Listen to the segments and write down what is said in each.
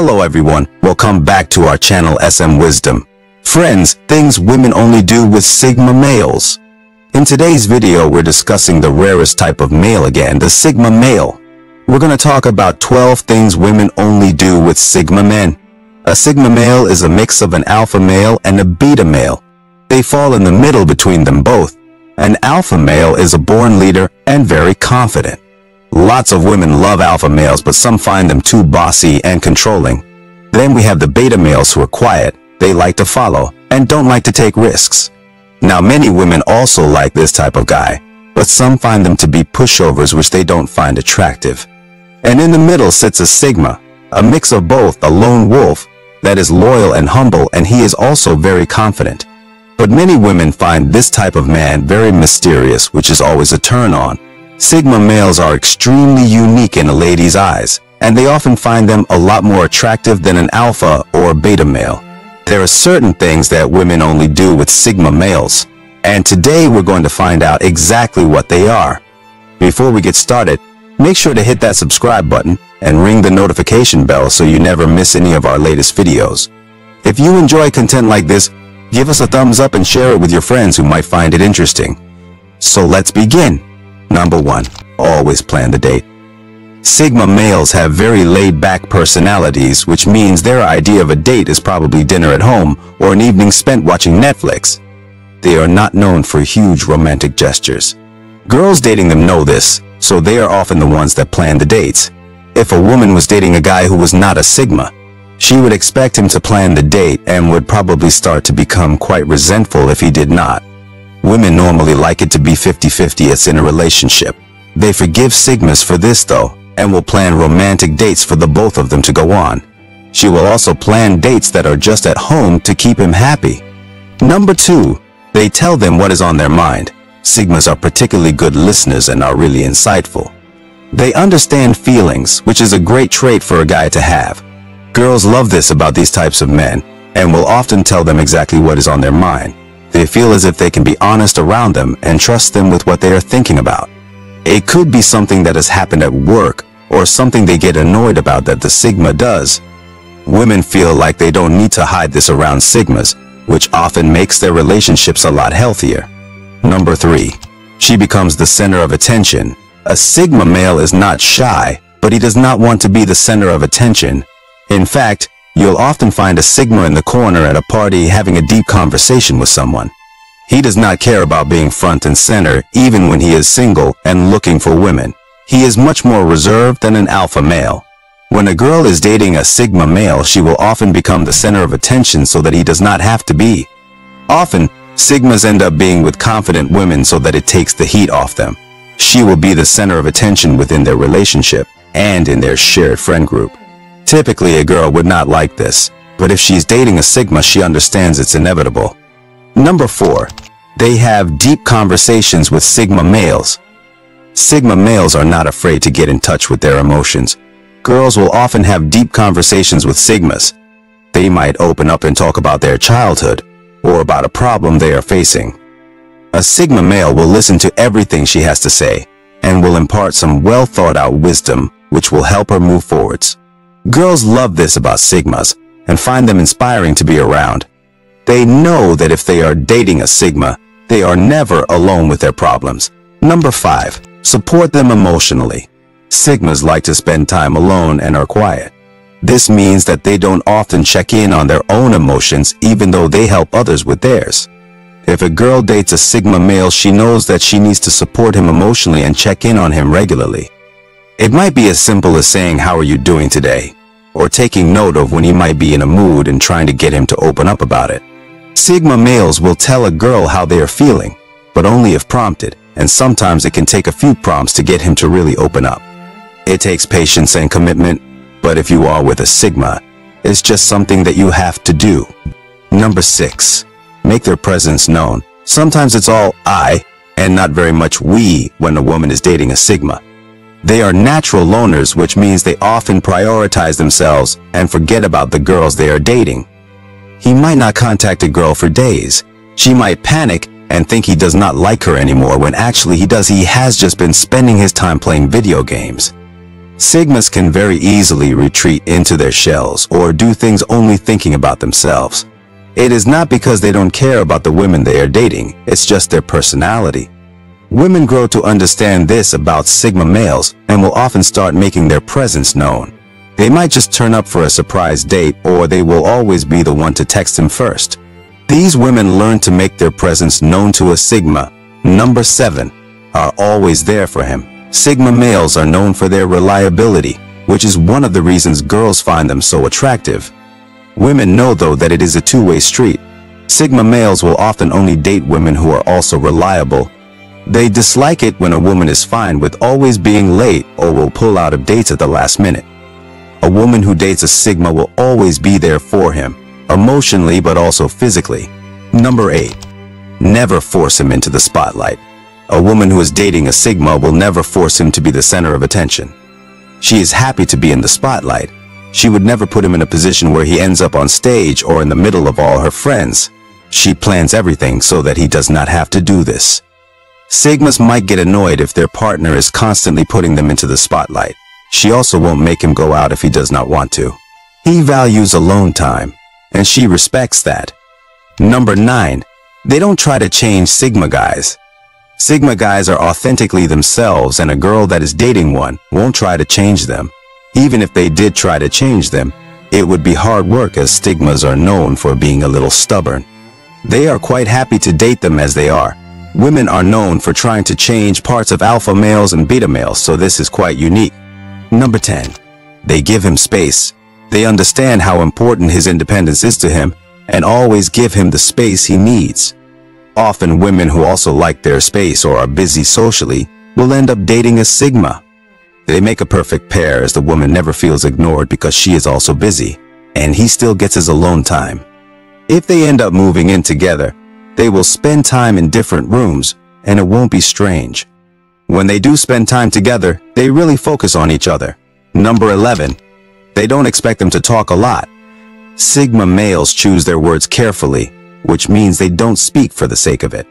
Hello everyone, welcome back to our channel SM Wisdom. Friends, things women only do with Sigma males. In today's video, we're discussing the rarest type of male again, the Sigma male. We're going to talk about 12 things women only do with Sigma men. A Sigma male is a mix of an alpha male and a beta male. They fall in the middle between them both. An alpha male is a born leader and very confident. Lots of women love alpha males, but some find them too bossy and controlling. Then we have the beta males who are quiet, they like to follow, and don't like to take risks. Now many women also like this type of guy, but some find them to be pushovers which they don't find attractive. And in the middle sits a Sigma, a mix of both, a lone wolf, that is loyal and humble and he is also very confident. But many women find this type of man very mysterious, which is always a turn on. Sigma males are extremely unique in a lady's eyes, and they often find them a lot more attractive than an alpha or beta male. There are certain things that women only do with Sigma males, and today we're going to find out exactly what they are. Before we get started, make sure to hit that subscribe button and ring the notification bell so you never miss any of our latest videos. If you enjoy content like this, give us a thumbs up and share it with your friends who might find it interesting. So let's begin. Number 1. Always plan the date. Sigma males have very laid-back personalities, which means their idea of a date is probably dinner at home or an evening spent watching Netflix. They are not known for huge romantic gestures. Girls dating them know this, so they are often the ones that plan the dates. If a woman was dating a guy who was not a Sigma, she would expect him to plan the date and would probably start to become quite resentful if he did not. Women normally like it to be 50-50 as in a relationship. They forgive Sigmas for this though, and will plan romantic dates for the both of them to go on. She will also plan dates that are just at home to keep him happy. Number 2. They tell them what is on their mind. Sigmas are particularly good listeners and are really insightful. They understand feelings, which is a great trait for a guy to have. Girls love this about these types of men, and will often tell them exactly what is on their mind. They feel as if they can be honest around them and trust them with what they are thinking about. It could be something that has happened at work or something they get annoyed about that the Sigma does. Women feel like they don't need to hide this around Sigmas, which often makes their relationships a lot healthier. Number 3. She becomes the center of attention. A Sigma male is not shy, but he does not want to be the center of attention. In fact, You'll often find a Sigma in the corner at a party having a deep conversation with someone. He does not care about being front and center even when he is single and looking for women. He is much more reserved than an alpha male. When a girl is dating a Sigma male, she will often become the center of attention so that he does not have to be. Often, Sigmas end up being with confident women so that it takes the heat off them. She will be the center of attention within their relationship and in their shared friend group. Typically, a girl would not like this, but if she's dating a Sigma, she understands it's inevitable. Number 4. They have deep conversations with Sigma males. Sigma males are not afraid to get in touch with their emotions. Girls will often have deep conversations with Sigmas. They might open up and talk about their childhood, or about a problem they are facing. A Sigma male will listen to everything she has to say, and will impart some well-thought-out wisdom which will help her move forwards. Girls love this about Sigmas and find them inspiring to be around. They know that if they are dating a Sigma, they are never alone with their problems. Number 5. Support them emotionally. Sigmas like to spend time alone and are quiet. This means that they don't often check in on their own emotions even though they help others with theirs. If a girl dates a Sigma male, she knows that she needs to support him emotionally and check in on him regularly. It might be as simple as saying, how are you doing today? Or taking note of when he might be in a mood and trying to get him to open up about it. Sigma males will tell a girl how they are feeling, but only if prompted, and sometimes it can take a few prompts to get him to really open up. It takes patience and commitment, but if you are with a Sigma, it's just something that you have to do. Number 6. Make their presence known. Sometimes it's all I and not very much we when a woman is dating a Sigma. They are natural loners which means they often prioritize themselves and forget about the girls they are dating. He might not contact a girl for days. She might panic and think he does not like her anymore when actually he does he has just been spending his time playing video games. Sigmas can very easily retreat into their shells or do things only thinking about themselves. It is not because they don't care about the women they are dating, it's just their personality. Women grow to understand this about Sigma males and will often start making their presence known. They might just turn up for a surprise date or they will always be the one to text him first. These women learn to make their presence known to a Sigma. Number 7. Are always there for him. Sigma males are known for their reliability, which is one of the reasons girls find them so attractive. Women know though that it is a two-way street. Sigma males will often only date women who are also reliable. They dislike it when a woman is fine with always being late or will pull out of dates at the last minute. A woman who dates a Sigma will always be there for him, emotionally but also physically. Number 8. Never force him into the spotlight. A woman who is dating a Sigma will never force him to be the center of attention. She is happy to be in the spotlight. She would never put him in a position where he ends up on stage or in the middle of all her friends. She plans everything so that he does not have to do this. Sigmas might get annoyed if their partner is constantly putting them into the spotlight. She also won't make him go out if he does not want to. He values alone time, and she respects that. Number 9. They don't try to change Sigma guys. Sigma guys are authentically themselves and a girl that is dating one won't try to change them. Even if they did try to change them, it would be hard work as Sigmas are known for being a little stubborn. They are quite happy to date them as they are. Women are known for trying to change parts of alpha males and beta males, so this is quite unique. Number 10. They give him space. They understand how important his independence is to him and always give him the space he needs. Often women who also like their space or are busy socially will end up dating a Sigma. They make a perfect pair as the woman never feels ignored because she is also busy, and he still gets his alone time. If they end up moving in together, they will spend time in different rooms, and it won't be strange. When they do spend time together, they really focus on each other. Number 11. They don't expect them to talk a lot. Sigma males choose their words carefully which means they don't speak for the sake of it.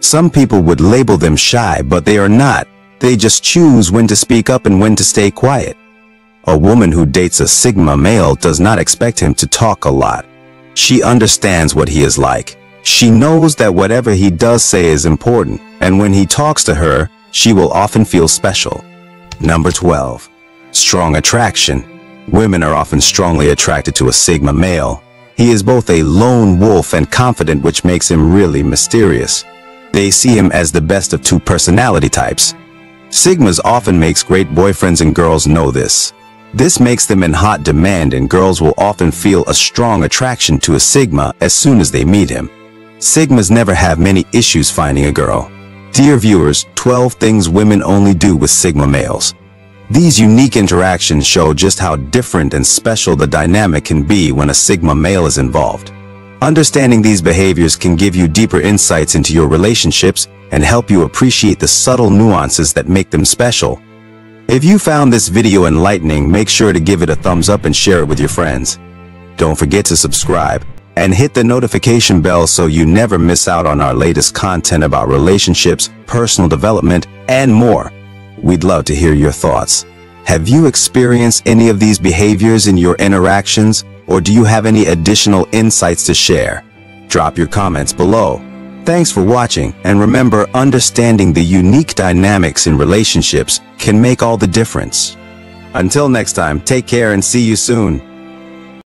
Some people would label them shy, but they are not. They just choose when to speak up and when to stay quiet. A woman who dates a Sigma male does not expect him to talk a lot. She understands what he is like. She knows that whatever he does say is important, and when he talks to her, she will often feel special. Number 12. Strong attraction. Women are often strongly attracted to a Sigma male. He is both a lone wolf and confident which makes him really mysterious. They see him as the best of two personality types. Sigmas often makes great boyfriends and girls know this. This makes them in hot demand and girls will often feel a strong attraction to a Sigma as soon as they meet him. Sigmas never have many issues finding a girl. Dear viewers, 12 things women only do with Sigma males. These unique interactions show just how different and special the dynamic can be when a Sigma male is involved. Understanding these behaviors can give you deeper insights into your relationships and help you appreciate the subtle nuances that make them special. If you found this video enlightening, make sure to give it a thumbs up and share it with your friends. Don't forget to subscribe and hit the notification bell so you never miss out on our latest content about relationships, personal development, and more. We'd love to hear your thoughts. Have you experienced any of these behaviors in your interactions, or do you have any additional insights to share? Drop your comments below. Thanks for watching, and remember, understanding the unique dynamics in relationships can make all the difference. Until next time, take care and see you soon.